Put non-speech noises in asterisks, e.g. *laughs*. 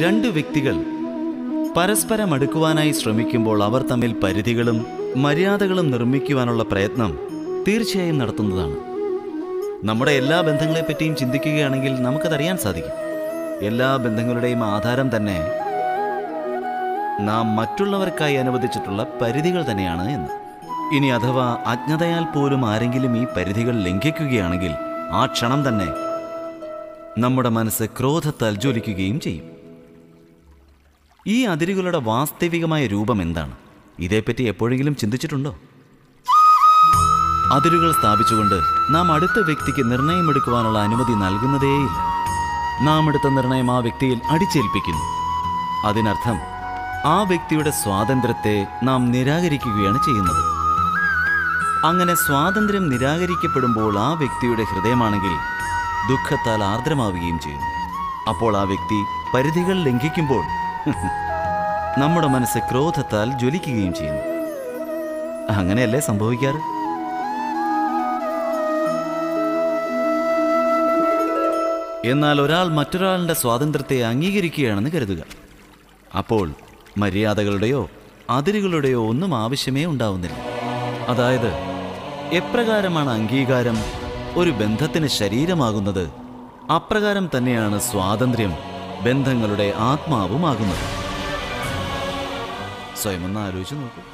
രണ്ട് വ്യക്തികൾ പരസ്പരം അടുക്കുവാനായി ശ്രമിക്കുമ്പോൾ അവർ തമ്മിൽ പരിധികളും മര്യാദകളും നിർമ്മിക്കുവാനുള്ള പ്രയത്നം തീർച്ചയായും നടത്തുന്നതാണ്. നമ്മുടെ എല്ലാ ബന്ധങ്ങളെപ്പറ്റിയും ചിന്തിക്കുകയാണെങ്കിൽ നമുക്കതറിയാൻ സാധിക്കും. എല്ലാ ബന്ധങ്ങളുടെയും ആധാരം തന്നെ നാം മറ്റുള്ളവർക്കായി അനുവദിച്ചിട്ടുള്ള പരിധികൾ തന്നെയാണ് എന്ന്. ഇനി അഥവാ അജ്ഞതയാൽ പോലും ആരെങ്കിലും ഈ പരിധികൾ ലംഘിക്കുകയാണെങ്കിൽ ആ ക്ഷണം തന്നെ നമ്മുടെ മനസ്സ് ക്രോധത്താൽ ജ്വലിക്കുകയും ചെയ്യും. ഈ അതിരുകളുടെ വാസ്തവികമായ രൂപം എന്താണ്? ഇതേപ്പറ്റി എപ്പോഴെങ്കിലും ചിന്തിച്ചിട്ടുണ്ടോ? അതിരുകൾ സ്ഥാപിച്ചുകൊണ്ട് നാം അടുത്ത വ്യക്തിക്ക് നിർണയമെടുക്കുവാനുള്ള അനുമതി നൽകുന്നതേയില്ല. നാം എടുത്ത നിർണയം ആ വ്യക്തിയിൽ അടിച്ചേൽപ്പിക്കുന്നു. അതിനർത്ഥം ആ വ്യക്തിയുടെ സ്വാതന്ത്ര്യത്തെ നാം നിരാകരിക്കുകയാണ് ചെയ്യുന്നത്. അങ്ങനെ സ്വാതന്ത്ര്യം നിരാകരിക്കപ്പെടുമ്പോൾ ആ വ്യക്തിയുടെ ഹൃദയമാണെങ്കിൽ ദുഃഖത്താൽ ആർദ്രമാവുകയും ചെയ്യുന്നു. അപ്പോൾ ആ വ്യക്തി പരിധികൾ ലംഘിക്കുമ്പോൾ *laughs* നമ്മുടെ മനസ്സ് ക്രോധത്താൽ ജ്വലിക്കുകയും ചെയ്യുന്നു. അങ്ങനെയല്ലേ സംഭവിക്കാറ്? എന്നാൽ ഒരാൾ മറ്റൊരാളുടെ സ്വാതന്ത്ര്യത്തെ അംഗീകരിക്കുകയാണെന്ന് കരുതുക. അപ്പോൾ മര്യാദകളുടെയോ അതിരുകളുടെയോ ഒന്നും ആവശ്യമേ ഉണ്ടാവുന്നില്ല. അതായത് എപ്രകാരമാണ് അംഗീകാരം ഒരു ബന്ധത്തിന് ശരീരമാകുന്നത്? അപ്രകാരം തന്നെയാണ് സ്വാതന്ത്ര്യം ബന്ധങ്ങളുടെ ആത്മാവുമാകുന്നത്. സ്വയം ഒന്ന് ആലോചിച്ച് നോക്കൂ.